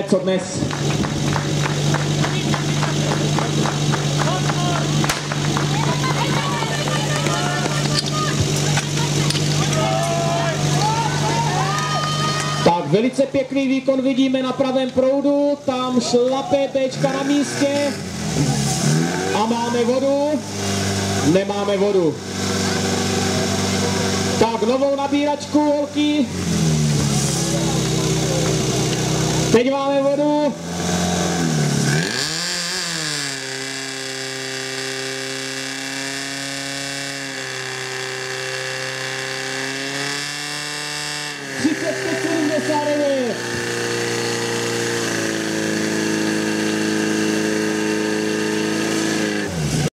co dnes Tak velice pěkný výkon vidíme na pravém proudu, tam šlape Bčka na místě a máme vodu, nemáme vodu. Tak novou nabíračku holky. Teď máme vodu. Třicet